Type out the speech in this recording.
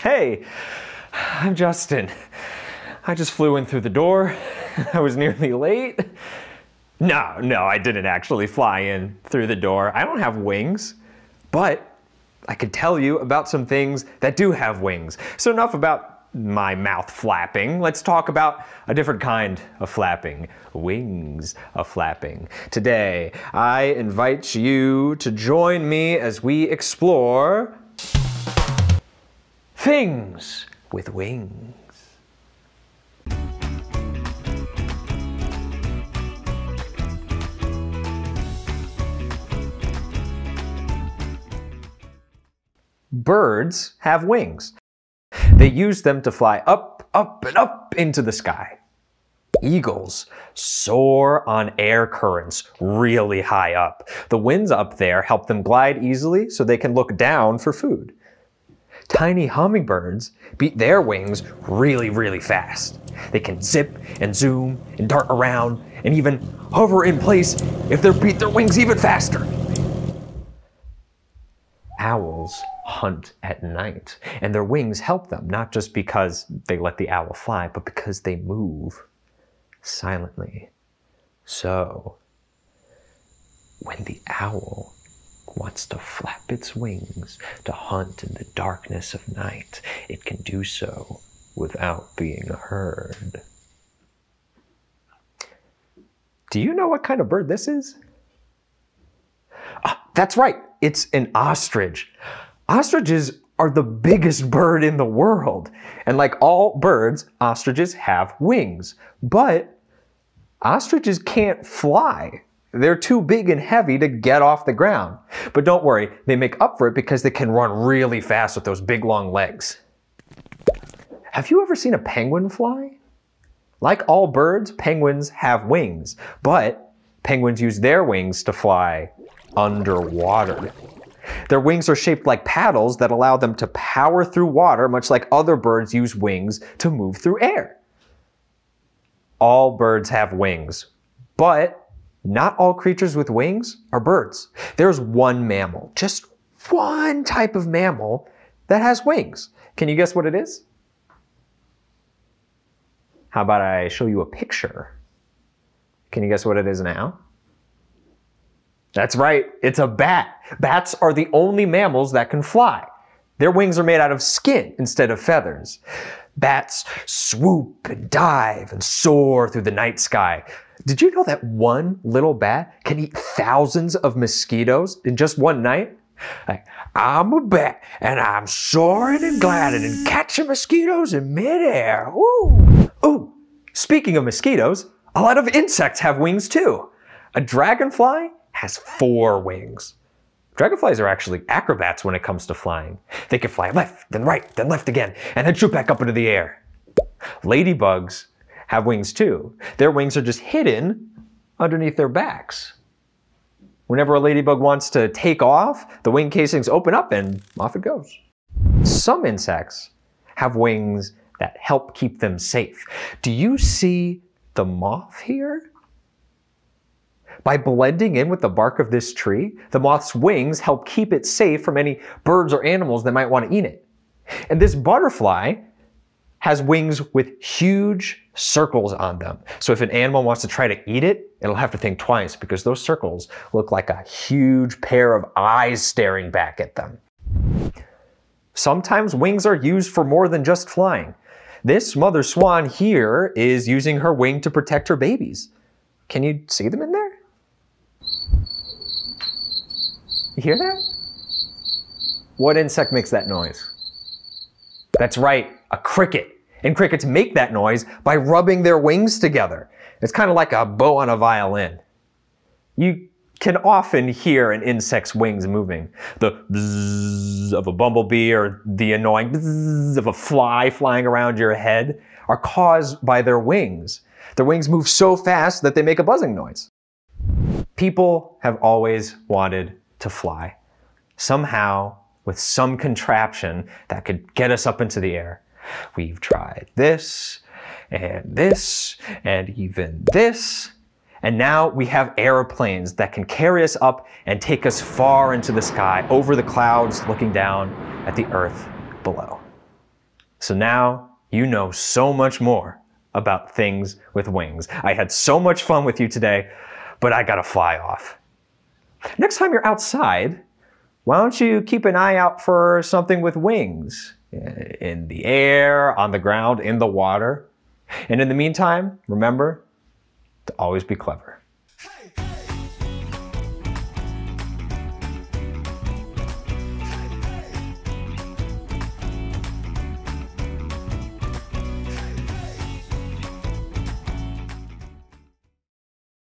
Hey, I'm Justin. I just flew in through the door. I was nearly late. No, no, I didn't actually fly in through the door. I don't have wings, but I could tell you about some things that do have wings. So, enough about my mouth flapping. Let's talk about a different kind of flapping wings of flapping. Today, I invite you to join me as we explore things with wings. Birds have wings. They use them to fly up, up, and up into the sky. Eagles soar on air currents really high up. The winds up there help them glide easily so they can look down for food. Tiny hummingbirds beat their wings really, really fast. They can zip and zoom and dart around and even hover in place if they beat their wings even faster. Owls hunt at night, and their wings help them, not just because they let the owl fly, but because they move silently. So, when the owl wants to flap its wings to hunt in the darkness of night, it can do so without being heard. Do you know what kind of bird this is? Ah, that's right, it's an ostrich. Ostriches are the biggest bird in the world. And like all birds, ostriches have wings. But ostriches can't fly. They're too big and heavy to get off the ground. But don't worry, they make up for it because they can run really fast with those big long legs. Have you ever seen a penguin fly? Like all birds, penguins have wings, but penguins use their wings to fly underwater. Their wings are shaped like paddles that allow them to power through water, much like other birds use wings to move through air. All birds have wings, but not all creatures with wings are birds. There's one mammal, just one type of mammal that has wings. Can you guess what it is? How about I show you a picture? Can you guess what it is now? That's right, it's a bat. Bats are the only mammals that can fly. Their wings are made out of skin instead of feathers. Bats swoop and dive and soar through the night sky. Did you know that one little bat can eat thousands of mosquitoes in just one night? Like, I'm a bat and I'm soaring and gliding and catching mosquitoes in midair. Ooh. Ooh. Speaking of mosquitoes, a lot of insects have wings too. A dragonfly has four wings. Dragonflies are actually acrobats when it comes to flying. They can fly left, then right, then left again, and then shoot back up into the air. Ladybugs have wings too. Their wings are just hidden underneath their backs. Whenever a ladybug wants to take off, the wing casings open up and off it goes. Some insects have wings that help keep them safe. Do you see the moth here? By blending in with the bark of this tree, the moth's wings help keep it safe from any birds or animals that might want to eat it. And this butterfly has wings with huge circles on them. So if an animal wants to try to eat it, it'll have to think twice because those circles look like a huge pair of eyes staring back at them. Sometimes wings are used for more than just flying. This mother swan here is using her wing to protect her babies. Can you see them in there? You hear that? What insect makes that noise? That's right, a cricket. And crickets make that noise by rubbing their wings together. It's kind of like a bow on a violin. You can often hear an insect's wings moving. The bzzz of a bumblebee or the annoying bzzz of a fly flying around your head are caused by their wings. Their wings move so fast that they make a buzzing noise. People have always wanted to fly. Somehow, with some contraption that could get us up into the air. We've tried this, and this, and even this, And now we have airplanes that can carry us up and take us far into the sky, over the clouds, looking down at the earth below. So now you know so much more about things with wings. I had so much fun with you today, but I gotta fly off. Next time you're outside, why don't you keep an eye out for something with wings? In the air, on the ground, in the water. And in the meantime, remember to always be clever.